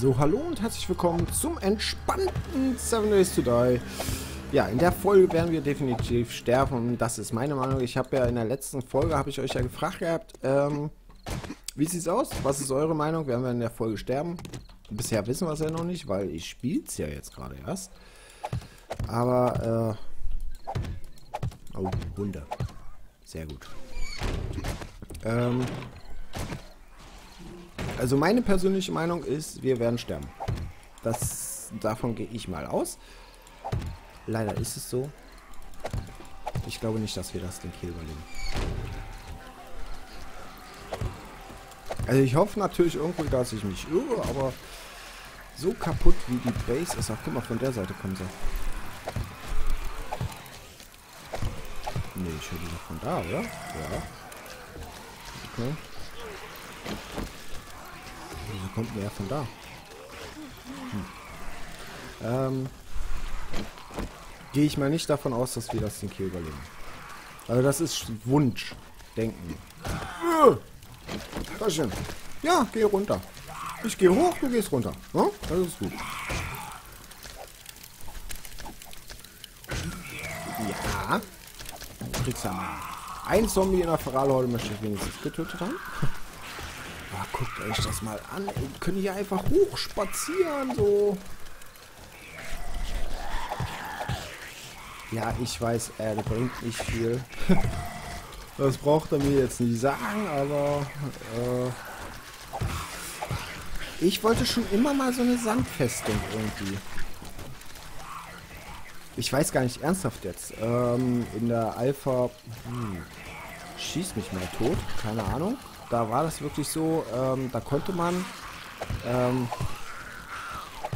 So, hallo und herzlich willkommen zum entspannten Seven Days to Die. Ja, in der Folge werden wir definitiv sterben. Das ist meine Meinung. Ich habe ja in der letzten Folge, habe ich euch ja gefragt gehabt, ähm, wie sieht's aus? Was ist eure Meinung? Werden wir in der Folge sterben? Bisher wissen wir es ja noch nicht, weil ich spiele es ja jetzt gerade erst. Aber, äh... Oh, Hunde. Sehr gut. Ähm... Also meine persönliche Meinung ist, wir werden sterben. Das, davon gehe ich mal aus. Leider ist es so. Ich glaube nicht, dass wir das den Kill überleben. Also ich hoffe natürlich irgendwo, dass ich mich irre, aber so kaputt wie die Base ist. Ach, guck mal, von der Seite kommen sie. Nee, ich höre die noch von da, oder? Ja. Okay. Kommt ja von da? Hm. Ähm, Gehe ich mal nicht davon aus, dass wir das den Kill überleben. Also das ist Wunsch. Denken. Äh. Ja, geh runter. Ich gehe hoch, du gehst runter. Ja? Das ist gut. Ja. Ein Zombie in der Ferrari möchte ich wenigstens getötet haben. Aber guckt euch das mal an. Ihr könnt hier einfach hoch spazieren, so. Ja, ich weiß, Erde bringt nicht viel. das braucht er mir jetzt nicht sagen, aber... Äh, ich wollte schon immer mal so eine Sandfestung irgendwie. Ich weiß gar nicht ernsthaft jetzt. Ähm, in der Alpha... Hm, schieß mich mal tot. Keine Ahnung. Da war das wirklich so, ähm, da konnte man... Ähm,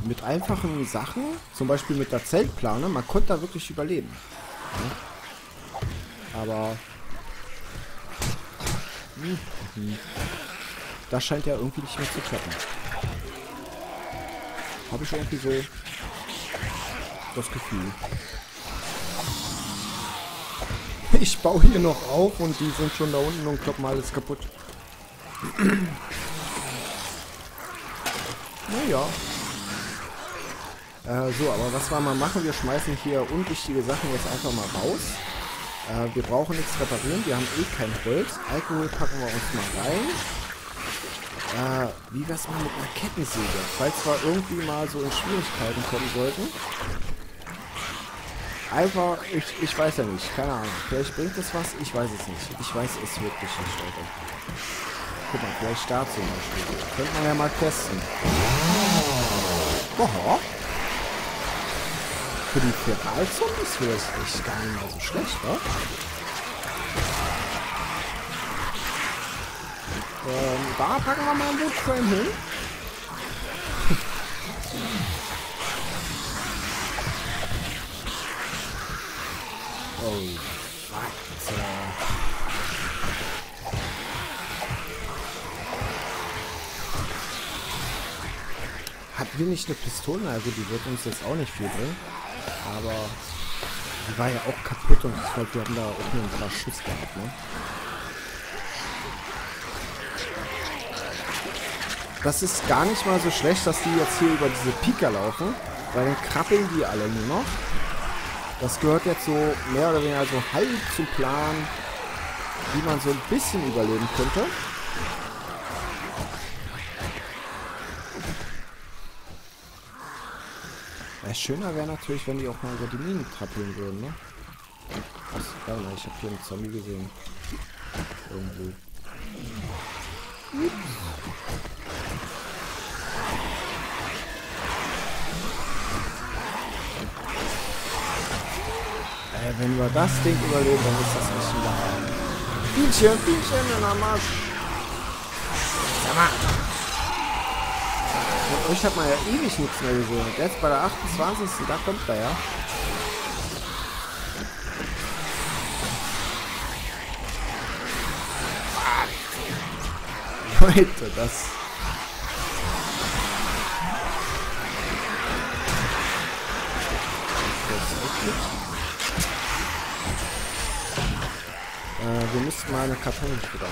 mit einfachen Sachen, zum Beispiel mit der Zeltplane, man konnte da wirklich überleben. Ja. Aber mhm. das scheint ja irgendwie nicht mehr zu klappen. Habe ich irgendwie so das Gefühl. Ich baue hier noch auf und die sind schon da unten und kloppen alles kaputt. Naja. Äh, so, aber was wir mal machen, wir schmeißen hier unwichtige Sachen jetzt einfach mal raus. Äh, wir brauchen nichts reparieren, wir haben eh kein Holz. Alkohol packen wir uns mal rein. Äh, wie wär's mal mit einer Kettensäge? Falls wir irgendwie mal so in Schwierigkeiten kommen sollten. Einfach, ich, ich weiß ja nicht, keine Ahnung. Vielleicht bringt es was, ich weiß es nicht. Ich weiß es wirklich nicht, Leute. Guck mal, vielleicht da zum Beispiel. Könnte man ja mal testen. Oha für die Feralzombies wäre das echt gar nicht mal so schlecht, wa? Ähm, da packen wir mal einen Bootframe hin. oh, Wir nicht eine Pistole? Also die wird uns jetzt auch nicht viel bringen. Aber die war ja auch kaputt und ich glaube, wir haben da auch nur ein paar Schuss gehabt, ne? Das ist gar nicht mal so schlecht, dass die jetzt hier über diese Pika laufen, weil dann krabbeln die alle nur noch. Das gehört jetzt so mehr oder weniger so halb zum Plan, wie man so ein bisschen überleben könnte. Schöner wäre natürlich, wenn die auch mal über die Minen trappeln würden, ne? Was? Ich habe hier einen Zombie gesehen. Irgendwo. Äh, wenn wir das Ding überleben, dann ist das nicht wieder. Bienchen, Bienchen in der Marsch. Sag mal. Euch hat man ja ewig nichts mehr gesehen. Jetzt bei der 28. Da kommt er ja. Leute, das... Äh, wir müssten mal eine Karton füttern.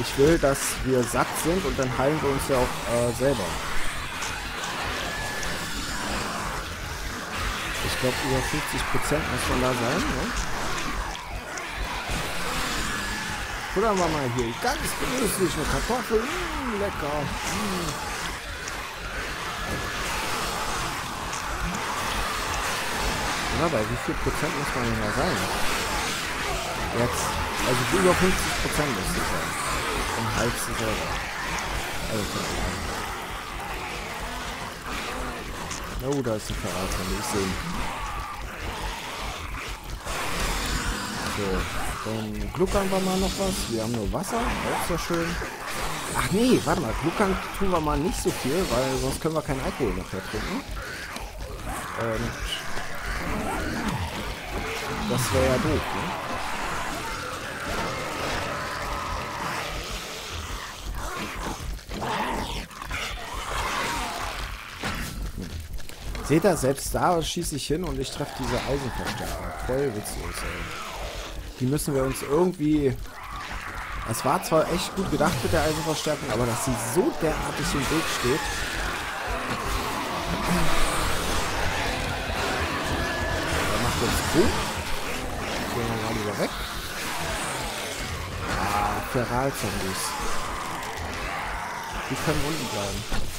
Ich will, dass wir satt sind und dann heilen wir uns ja auch äh, selber. Ich glaube, über 50% muss man da sein, ne? Futtern wir mal hier ganz genüsslich eine Kartoffel. Mmh, lecker. Mmh. Ja, bei wie viel Prozent muss man denn da sein? Jetzt. Also über 50 Prozent müsste sein. Im Hals selber. Also Oh, da ist ein Verrat, ich sehe ihn. So, dann gluckern wir mal noch was. Wir haben nur Wasser, auch sehr schön. Ach nee, warte mal, gluckern tun wir mal nicht so viel, weil sonst können wir keinen Alkohol nachher trinken. Und das wäre ja doof, ne? Seht ihr, selbst da schieße ich hin und ich treffe diese Eisenverstärker. Voll witzlos, ey. Die müssen wir uns irgendwie... Es war zwar echt gut gedacht mit der Eisenverstärkung, aber dass sie so derartig im Weg steht... Der macht jetzt Boom. Gehen wir mal wieder weg. Ah, Feral-Zombies. Die können unten bleiben.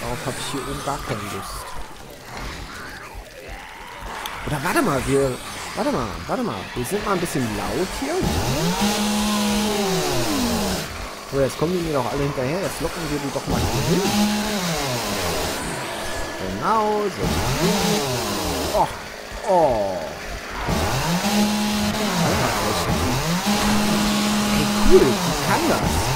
Darauf habe ich hier oben gar keine Lust. Oder warte mal, wir Warte mal, warte mal. Wir sind mal ein bisschen laut hier. So, jetzt kommen die mir doch alle hinterher. Jetzt locken wir die doch mal hier hin. Genau so. Och. Oh. Ey, cool. Wie kann das?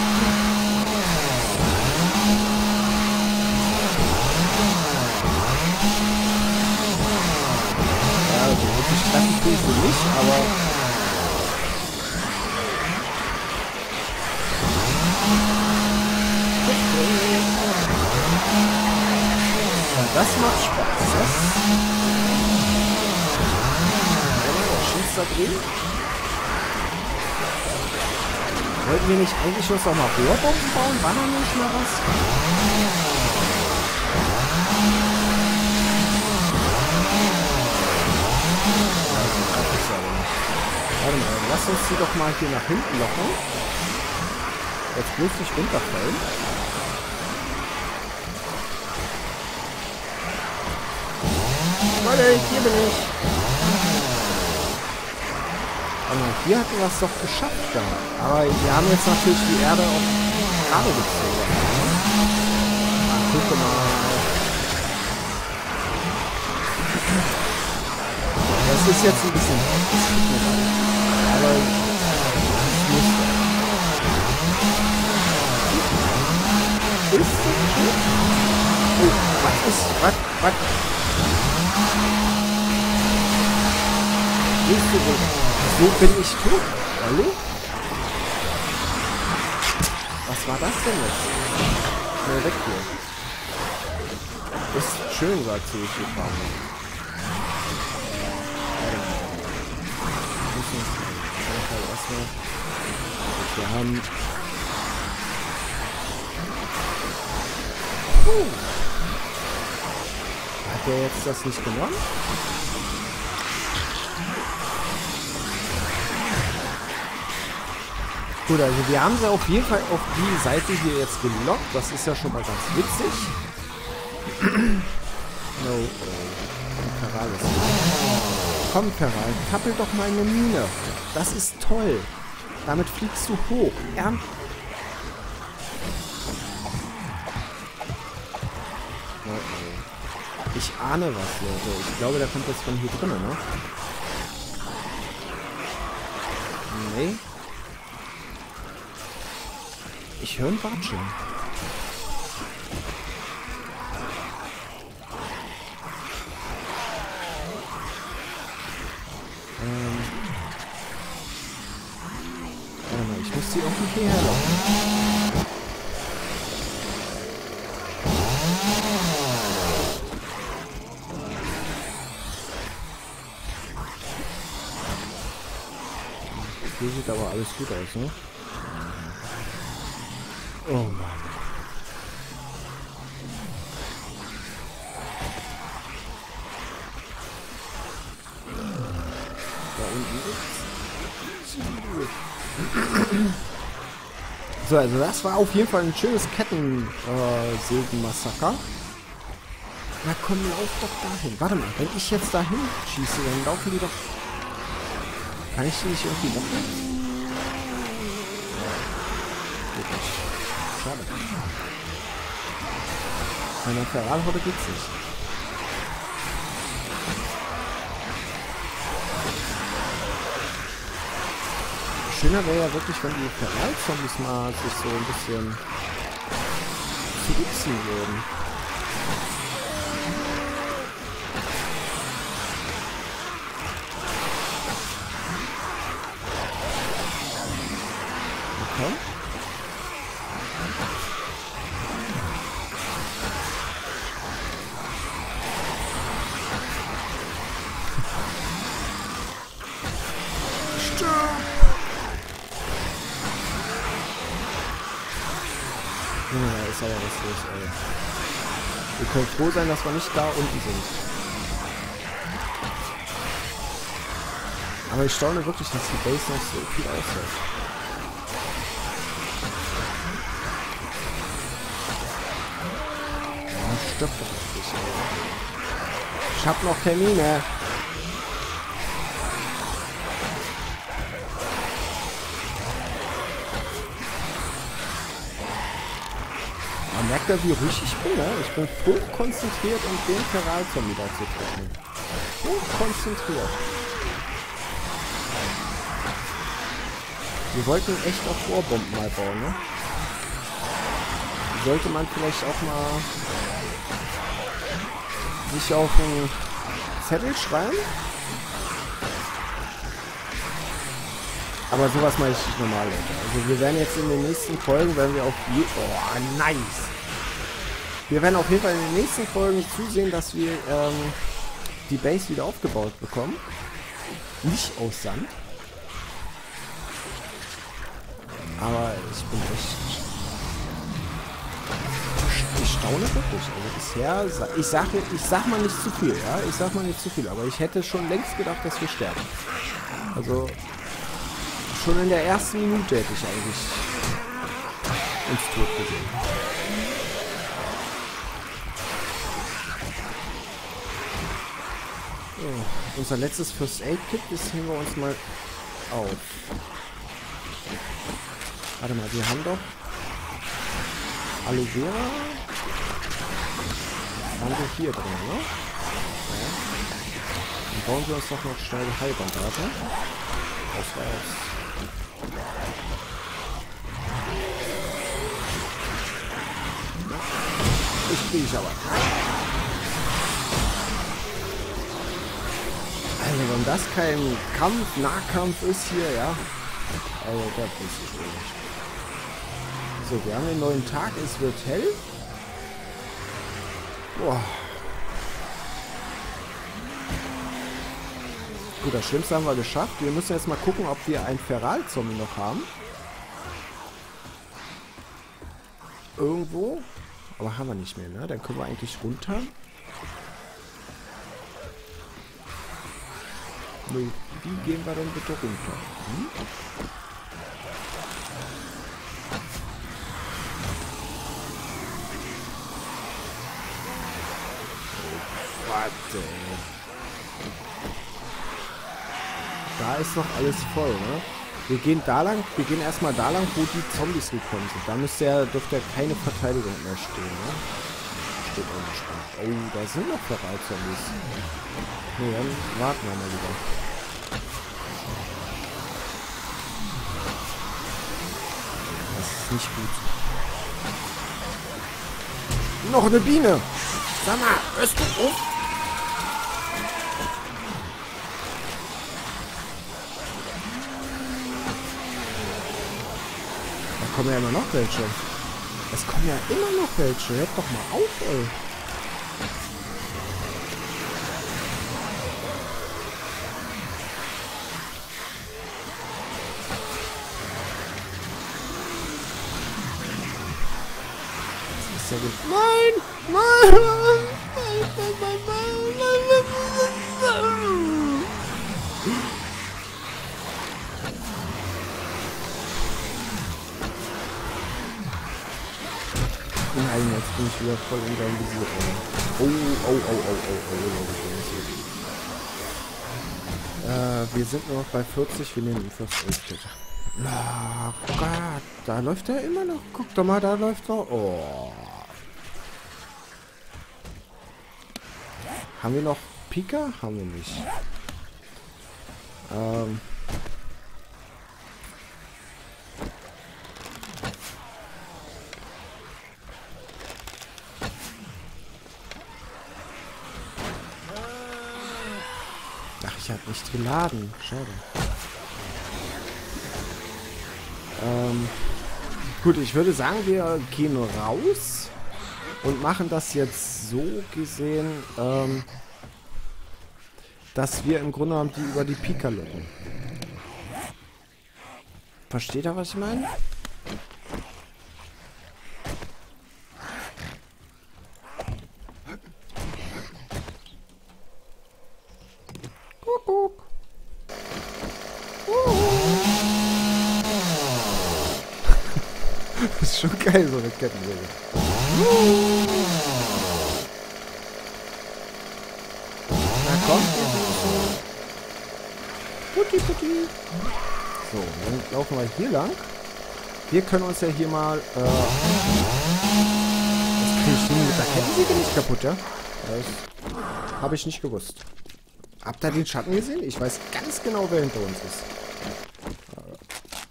wir nicht eigentlich uns noch mal Rohrbomben bauen? War da nicht mal was? Warte mal, lass uns die doch mal hier nach hinten locken. Jetzt bloß nicht runterfallen. Leute, hier bin ich. Aber hier hatten wir es doch geschafft gehabt. Aber wir haben jetzt natürlich die Erde auch gerade gezogen. Mal gucken mal. Das ist jetzt ein bisschen aber es muss Ist Oh, was ist, was, was? Bist du wohl? So bin ich tot. Hallo? Was war das denn jetzt? Schnell weg hier. Ist schön, sagt sie, ich gefahren. Wir haben. Uh. Hat der jetzt das nicht gewonnen? Gut, also wir haben sie auf jeden Fall auf die Seite hier jetzt gelockt. Das ist ja schon mal ganz witzig. no. Oh. Karalis. Komm, Karal, kappel doch mal eine Mine. Das ist toll. Damit fliegst du hoch. Ernst. Ich ahne was, Leute. Ich glaube, der kommt jetzt von hier drinnen, ne? Nee. Ich höre ein Watscheln. Ähm. Ich muss sie auf mich herlaufen. laufen. Hier sieht aber alles gut aus, ne? Oh Mann. Da unten. So, also das war auf jeden Fall ein schönes Kettensägen-Massaker. Na komm, lauf doch dahin. Warte mal, wenn ich jetzt dahin schieße, dann laufen die doch... Kann ich die nicht irgendwie locken? Geht nicht. Schade. Einer Ferrari geht's nicht. Schöner wäre ja wirklich, wenn die Ferrari-Zombies mal sich so ein bisschen zurückziehen würden. Los, ey. Wir können froh sein, dass wir nicht da unten sind. Aber ich staune wirklich, dass die Base noch so viel aushält. Ja, stirbt doch nicht, ey. Ich hab noch Termine. Merkt ja, wie ruhig ich bin, ne? Ich bin voll konzentriert, um den Feralzombie da zu treffen. Voll konzentriert. Wir wollten echt auch Rohrbomben mal bauen, ne? Sollte man vielleicht auch mal sich auf einen Zettel schreiben? Aber sowas mache ich nicht normal, Leute. Also wir werden jetzt in den nächsten Folgen, werden wir auf Oh, nice! Wir werden auf jeden Fall in den nächsten Folgen zusehen, dass wir ähm, die Base wieder aufgebaut bekommen. Nicht aus Sand. Aber ich bin echt... Ich staune wirklich. Also bisher... Ich sag, ich sag mal nicht zu viel, ja? Ich sag mal nicht zu viel. Aber ich hätte schon längst gedacht, dass wir sterben. Also... Schon in der ersten Minute hätte ich eigentlich uns tot gesehen. Unser letztes First Aid Kit, das hängen wir uns mal auf. Warte mal, wir haben doch Aloe Vera. Haben wir hier drin, ne? Ja. Dann bauen wir uns doch noch schnell die Heilbandage. Aus, raus. Ich kriege aber. Also wenn das kein Kampf, Nahkampf ist hier, ja. Also das ist ich nicht. So, wir haben den neuen Tag, es wird hell. Boah. Gut, das Schlimmste haben wir geschafft. Wir müssen jetzt mal gucken, ob wir ein Feral-Zombie noch haben. Irgendwo. Aber haben wir nicht mehr, ne? Dann können wir eigentlich runter. Nö, wie gehen wir denn bitte runter? Hm? Warte. Da ist noch alles voll, ne? Wir gehen da lang, wir gehen erstmal da lang, wo die Zombies gekommen sind. Da müsste ja, dürfte ja keine Verteidigung mehr stehen, ne? Steht dran. Oh, da sind noch Verrat-Zombies. Ne, dann warten wir mal lieber. Das ist nicht gut. Noch eine Biene! Sag mal, hörst du auf? kommen ja immer noch welche ja immer noch welche. Hört doch mal auf, ey. Das ist ja gut. Nein! Nein! Nein, nein, nein, nein! Wieder voll in deinem Visier. Oh, oh, oh, oh, oh, oh, oh, äh, wir sind nur noch bei 40, wir nehmen First Aid. Oh Gott, da läuft er immer noch. Guck doch mal, da läuft er. Oh. Haben wir noch Pika? Haben wir nicht. Ähm. Ach, geladen. Schade. Ähm, gut, ich würde sagen, wir gehen raus und machen das jetzt so gesehen, ähm, dass wir im Grunde genommen die über die Pika locken. Versteht ihr, was ich meine? Schon geil, so eine Kettensäge. Na komm. Putti, putti. So, dann laufen wir hier lang. Wir können uns ja hier mal... Äh, das kriege ich mit der Kettensäge nicht kaputt, ja? Das habe ich nicht gewusst. Habt ihr den Schatten gesehen? Ich weiß ganz genau, wer hinter uns ist.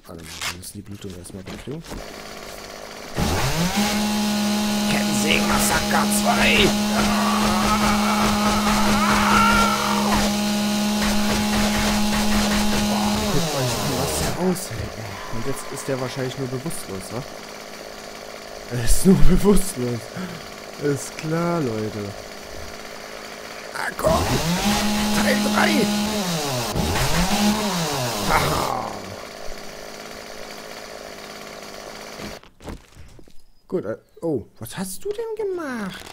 Warte mal, wir müssen die Blutung erstmal wegkriegen. Kettensägen Massaker 2! Guckt euch an, was der aushält. Und jetzt ist der wahrscheinlich nur bewusstlos, wa? Er ist nur bewusstlos. Ist klar, Leute. Ah, komm! Teil 3! Haha! Gut, äh, oh, was hast du denn gemacht?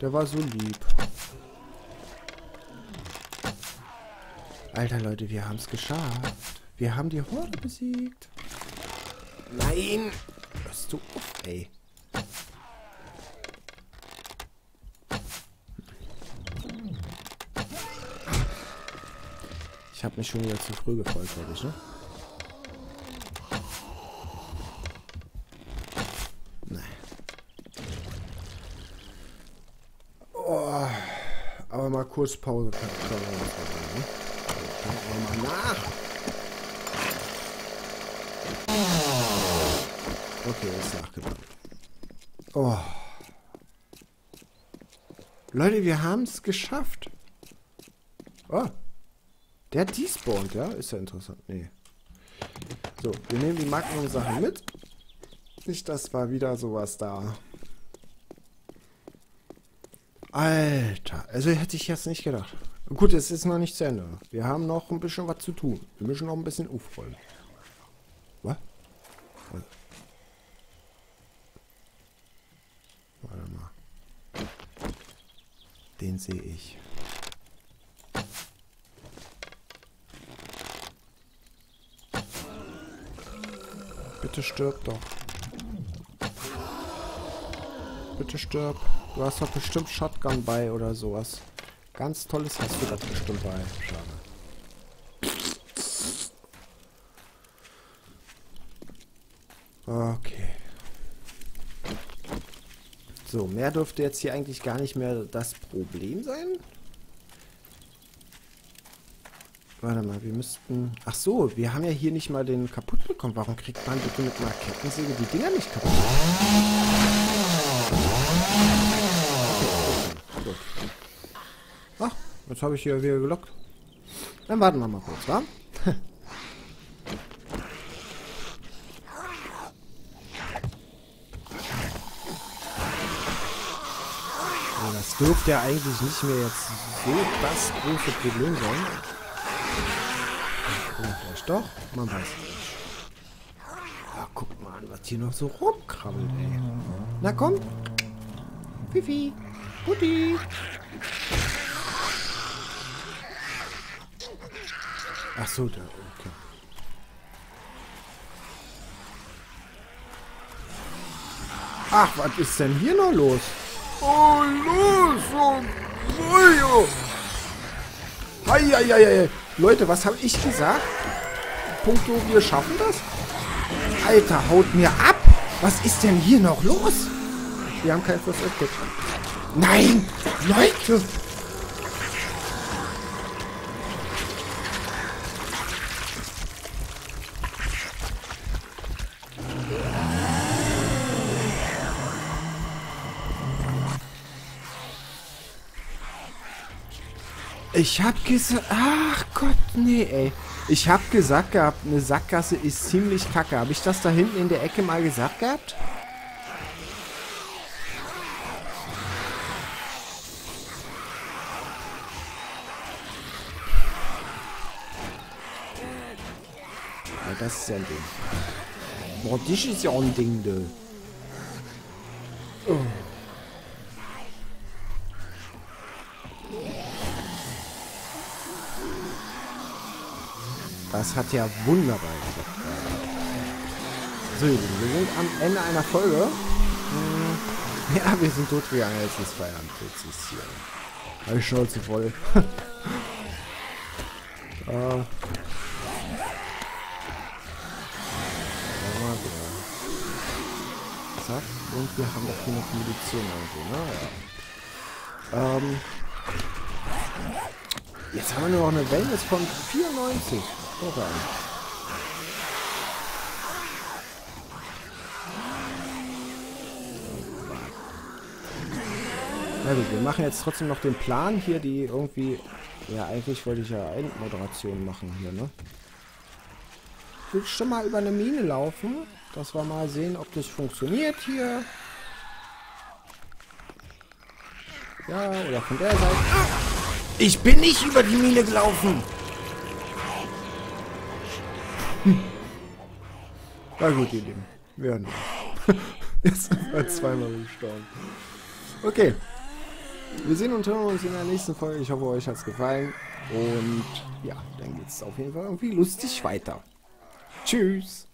Der war so lieb. Alter Leute, wir haben es geschafft. Wir haben die Horde besiegt. Nein! Hörst du auf, ey. Ich habe mich schon wieder zu früh gefreut, glaube ich, ne? Nein. Oh, aber mal kurz Pause kann, kann man was machen, ne? Schauen wir mal nach. Okay, ist nachgeladen. Oh. Leute, wir haben es geschafft. Oh. Der hat despawned, ja? Ist ja interessant. Nee. So, wir nehmen die Magnum-Sachen mit. Nicht, das war wieder sowas da. Alter, also hätte ich jetzt nicht gedacht. Gut, es ist noch nicht zu Ende. Wir haben noch ein bisschen was zu tun. Wir müssen noch ein bisschen aufrollen. Was? Warte mal. Den sehe ich. Bitte stirb doch. Bitte stirb. Du hast doch bestimmt Shotgun bei oder sowas. Ganz tolles hast du das bestimmt bei. Schade. Okay. So, mehr dürfte jetzt hier eigentlich gar nicht mehr das Problem sein. Warte mal, wir müssten... Ach so, wir haben ja hier nicht mal den kaputt bekommen. Warum kriegt man bitte mit einer Kettensäge die Dinger nicht kaputt? Okay, gut. Ach, jetzt habe ich hier wieder gelockt. Dann warten wir mal kurz, wa? Das dürfte ja eigentlich nicht mehr jetzt so das große Problem sein. Oder vielleicht doch? Man weiß nicht. Ja, guck mal an, was hier noch so rumkrabbelt, ey. Na komm. Fifi. Putti. Ach so, da, okay. Ach, was ist denn hier noch los? Oh, los! Oh, oh, Eieieiei. Leute, was habe ich gesagt? Punkto, wir schaffen das? Alter, haut mir ab! Was ist denn hier noch los? Wir haben kein First Aid Nein! Leute! Ich hab gesagt... Ach Gott, nee, ey. Ich hab gesagt gehabt, eine Sackgasse ist ziemlich kacke. Habe ich das da hinten in der Ecke mal gesagt gehabt? Das ist ja ein Ding. Boah, das ist ja ein Ding, du. Oh. Das hat ja wunderbar geklappt. So, wir sind am Ende einer Folge. Hm, ja, wir sind totgegangen, jetzt ist Feierabend. Jetzt ist hier. Habe ich Schnauze voll. äh. Zack. Und wir haben doch hier noch Munition irgendwo, ne? Ja. Ähm. Jetzt haben wir nur noch eine Wellness von 94. Okay. Na gut, wir machen jetzt trotzdem noch den Plan hier, die irgendwie... Ja, eigentlich wollte ich ja Endmoderation machen hier, ne? Ich will schon mal über eine Mine laufen, dass wir mal sehen, ob das funktioniert hier. Ja, oder von der Seite. Ich bin nicht über die Mine gelaufen! Na gut, ihr Lieben. Wir hören uns. Jetzt sind wir zweimal gestorben. Okay. Wir sehen und hören uns in der nächsten Folge. Ich hoffe, euch hat es gefallen. Und ja, dann geht es auf jeden Fall irgendwie lustig weiter. Tschüss.